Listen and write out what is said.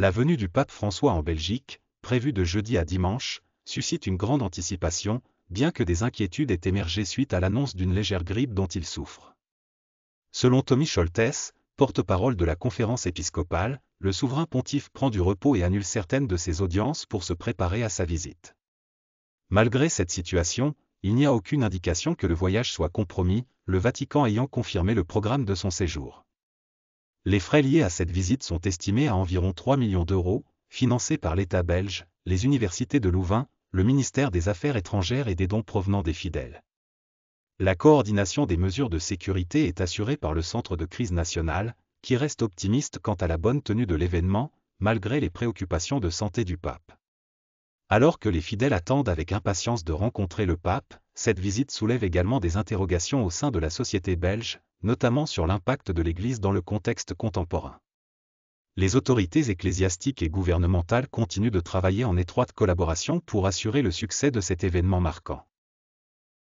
La venue du pape François en Belgique, prévue de jeudi à dimanche, suscite une grande anticipation, bien que des inquiétudes aient émergé suite à l'annonce d'une légère grippe dont il souffre. Selon Tommy Scholtes, porte-parole de la conférence épiscopale, le souverain pontife prend du repos et annule certaines de ses audiences pour se préparer à sa visite. Malgré cette situation, il n'y a aucune indication que le voyage soit compromis, le Vatican ayant confirmé le programme de son séjour. Les frais liés à cette visite sont estimés à environ 3 millions d'euros, financés par l'État belge, les universités de Louvain, le ministère des Affaires étrangères et des dons provenant des fidèles. La coordination des mesures de sécurité est assurée par le Centre de crise nationale, qui reste optimiste quant à la bonne tenue de l'événement, malgré les préoccupations de santé du pape. Alors que les fidèles attendent avec impatience de rencontrer le pape, cette visite soulève également des interrogations au sein de la société belge, notamment sur l'impact de l'Église dans le contexte contemporain. Les autorités ecclésiastiques et gouvernementales continuent de travailler en étroite collaboration pour assurer le succès de cet événement marquant.